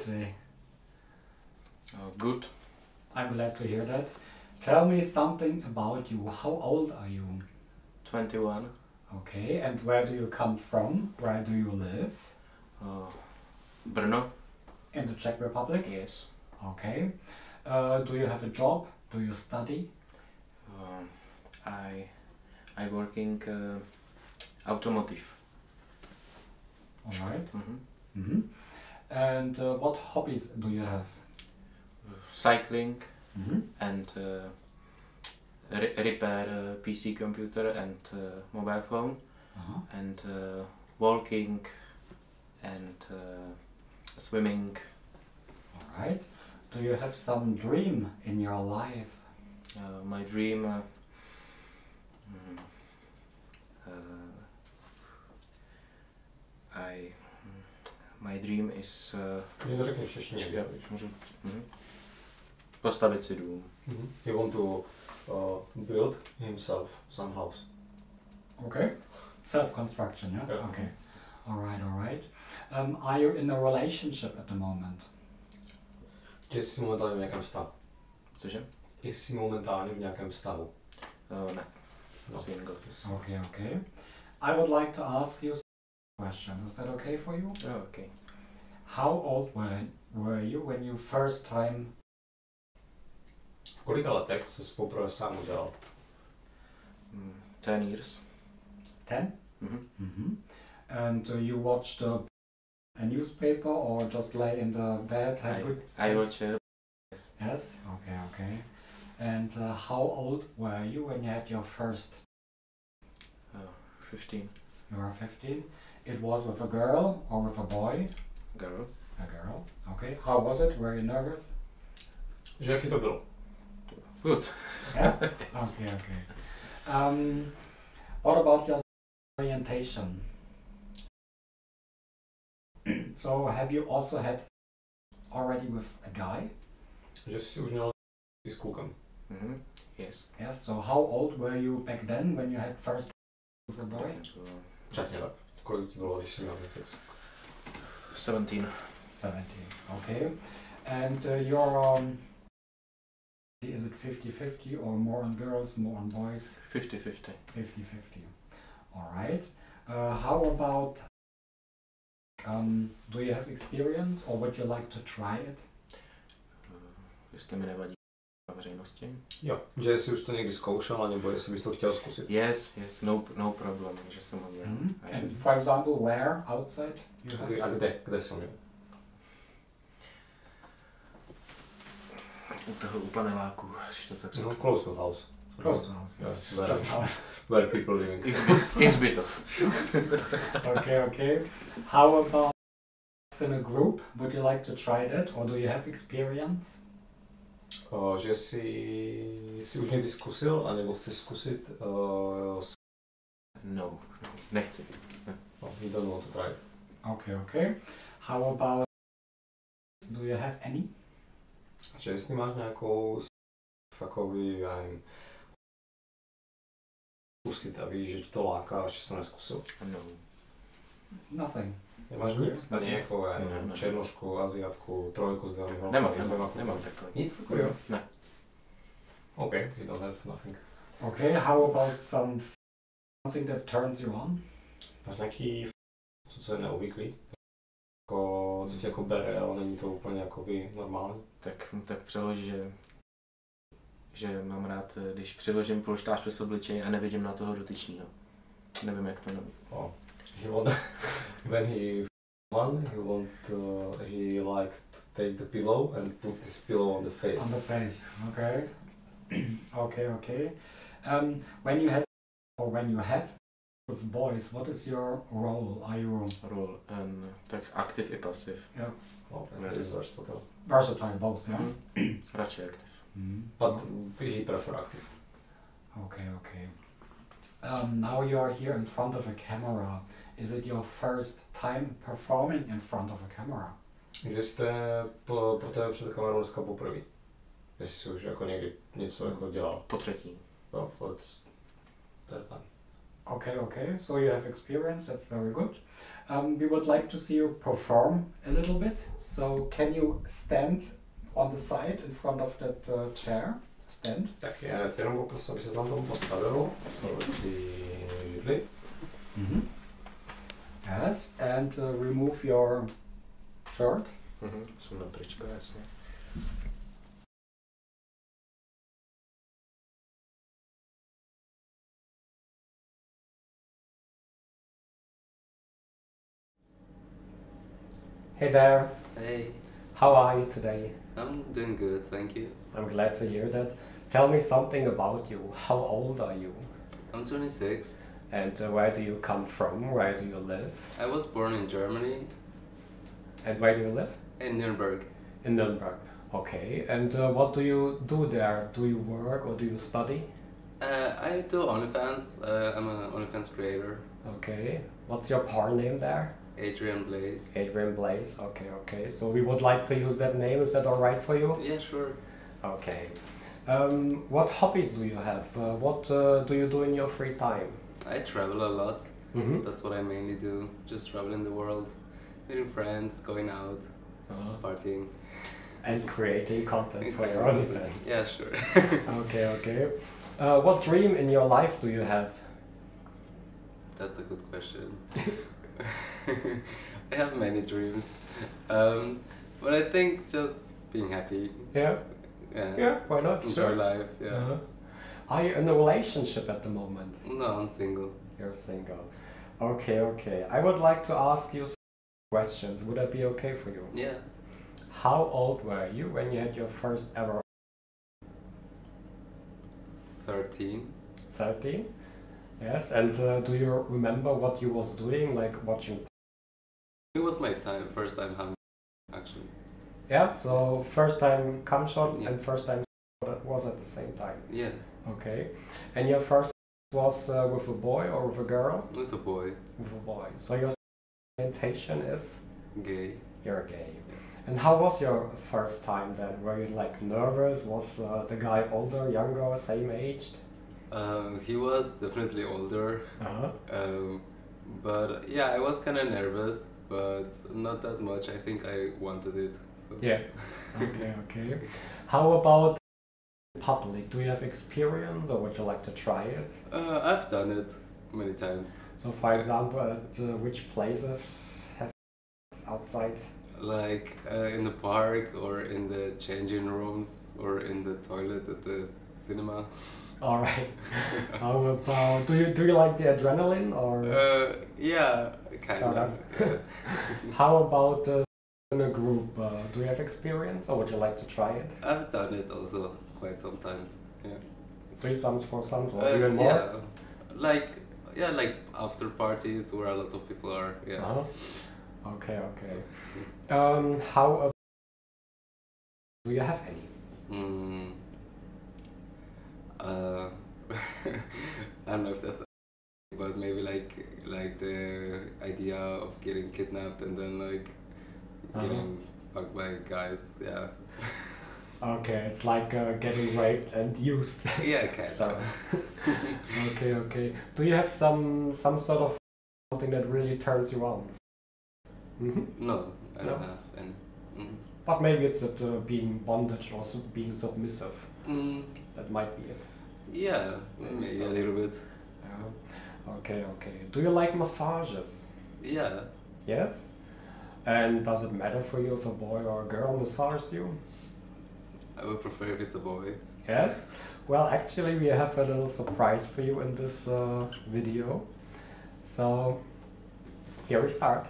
today? Uh, good. I'm glad to hear that. Tell me something about you. How old are you? 21. Okay, and where do you come from? Where do you live? Uh, Brno. In the Czech Republic? Yes. Okay. Uh, do you have a job? Do you study? Um, I I working uh, automotive. Alright. hmm Mm-hmm. And uh, what hobbies do you have? Cycling Mm-hmm. and uh, re- repair uh, PC computer and uh, mobile phone Uh-huh. and uh, walking and uh, swimming. Alright. Do you have some dream in your life? Uh, my dream. Uh, mm, uh, I. mm, My dream is. Uh, Mě to řekni v češtině, Jo, víš. můžu. Mhm. Postavit si dům. Mhm. He want to uh, build himself some house. Okay. Self-construction, yeah? Yeah. Okay. Alright, alright. Um, are you in a relationship at the moment? Že jsi momentálně v nějakém vztahu. Cože? Jsi momentálně v nějakém vztahu. Uh, ne. No. Single. Okay, okay. I would like to ask you a question. Is that okay for you? Oh, okay. How old were, were you when you first time V kolika letech jsi poprvé sám udělal? Mm, ten years. 10? Mhm. Mm-hmm. And uh, you watched uh, a newspaper or just lay in the bed? Had I, good I watch. Uh, yes. Yes. Okay. Okay. And uh, how old were you when you had your first? Uh, 15. You were 15. It was with a girl or with a boy? Girl. A girl. Okay. How was it? Were you nervous? Že jaký to bylo? Good. Yeah. okay. Okay. Um, what about your orientation? so, have you also had already with a guy? Že jsi už měl s klukem. Mhm. Yes. Yes. So, how old were you back then when you had first with a boy? Uh, Přesně tak. Kolik ti bylo, když jsi měl 17. 17. Okay. And uh, your um, is it 50-50 or more on girls, more on boys? 50-50. 50-50. All right. Uh, how about um, do you have experience or would you like to try it? Uh, jestli mi nevadí na veřejnosti. Jo. Že jsi už to někdy zkoušel, nebo jestli bys to chtěl zkusit. Yes, yes, no, no problem, že jsem ho měl. Mhm. I- And for example, where outside have? A kde? Kde ho měl? U toho u paneláku, když to tak No, close to house. Close to house. Yes, where, where people living. Xbit- Xbitov. okay, okay. How about in a group? Would you like to try that, or do you have experience? Uh, že jsi, jsi už někdy zkusil, anebo chceš zkusit uh, s- No, no, nechci. no, you don't want to try. Okay, okay. How about do you have any? Že jestli máš nějakou takový, já nevím, zkusit a víš, že ti to láká, že jsi to neskusil. No. Nothing. Nemáš nic? Jako, Ne, nevím, ne. černošku, aziatku, trojku holkou, Nemám, nemám, klukama. nemám takový. Nic takového? Ne. OK, you don't have nothing. Okay. How about some something that turns you on? Máš nějaký, f- co, co je neobvyklý? Jako, co tě jako bere, ale není to úplně jakoby normální? Tak, tak přelož, že, že mám rád, když přiložím polštář přes obličej a nevidím na toho dotyčního. Nevím, jak to nevím. Oh. He want, when he won he want, uh, he like to take the pillow and put this pillow on the face. On the face. Okay. okay, okay. Um, when you have or when you have with boys, what is your role? Are you Role. Um, tak aktiv i pasiv. yeah, Oh, that is versatile. versatile both? Yeah. Radši aktiv. Mhm. But he prefer active. Okay, okay. Um, now you are here in front of a camera. Is it your first time performing in front of a camera? Že jste po, pro tebe před kamerou dneska poprvé. Jestli jsi už jako někdy něco jako dělal. Po třetí. No, for third time. Okay, okay. So you have experience. That's very good. Um, we would like to see you perform a little bit. So can you stand on the side in front of that uh, chair? Stand. Tak já jenom poprosím, aby se tam tomu postavil. Tydlig. Yes, and uh, remove your shirt. Mhm, sundám tričko, jasně. Hey there. Hey, How are you today? I'm doing good, thank you. I'm glad to hear that. Tell me something about you. How old are you? I'm 26. And uh, where do you come from? Where do you live? I was born in Germany, And where do you live? in Nuremberg. In Nuremberg. Okay. And uh, what do you do there? Do you work or do you study? Uh, I do OnlyFans. Uh, I'm an OnlyFans creator. Okay. What's your par name there? Adrian Blaze. Adrian Blaze. Okay, okay. So we would like to use that name. Is that all right for you? Yeah, sure. Okay. Um, what hobbies do you have? Uh, what uh, do you do in your free time? I travel a lot. Mm-hmm. That's what I mainly do. Just traveling the world, meeting friends, going out, partying. And creating content for your own OnlyFans. Yeah, sure. Okay, okay. Uh, what dream in your life do you have? That's a good question. I have many dreams. Um, but I think just being happy. Yeah, Yeah. yeah. Why not? Enjoy Sure. life. Yeah. Uh-huh. Are you in a relationship at the moment? No, I'm single. You're single. Okay, okay. I would like to ask you some questions. Would that be okay for you? Yeah. How old were you when you had your first ever 13. 13? Yes, and uh, do you remember what you was doing, like watching? It was my time, first time having actually. Yeah, so first time cum shot Yeah. and first time was at the same time. Yeah, Okay, and your first was uh, with a boy or with a girl? with a boy, With a boy. So your orientation is gay. you're gay. And how was your first time then? Were you like nervous? Was uh, the guy older, younger, same aged? Uh, he was definitely older, Uh-huh. um, but yeah, I was kind of nervous, but not that much. I think I wanted it. So Yeah. Okay, okay. How about public? Do you have experience or would you like to try it? Uh, I've done it many times. So, for example, at uh, which places have outside? Like uh, in the park, or in the changing rooms, or in the toilet at the cinema. All right. How about do you do you like the adrenaline or Uh, yeah, kind Sort of. of. yeah. how about uh, in a group? Uh, do you have experience or would you like to try it? I've done it also quite sometimes. Yeah. Three sons, four foursomes, or Uh, even more? Yeah, like yeah, like after parties where a lot of people are. Yeah. Uh-huh. Okay, okay. Um, how about do you have any? Mm. Uh, I don't know if that's, but maybe like like the idea of getting kidnapped and then like Uh-huh. getting fucked by guys. Yeah. Okay, it's like uh, getting raped and used. Yeah, okay. So, okay, okay. Do you have some some sort of something that really turns you on? hmm No, I No? don't have any. Mm. But maybe it's at uh, being bondage or being submissive. Mm. That might be it. Yeah, Maybe maybe so. a little bit. Yeah. Okay, okay. Do you like massages? Yeah. Yes. And does it matter for you if a boy or a girl massages you? I would prefer if it's a boy. Yes. Well, actually, we have a little surprise for you in this uh, video. So, here we start.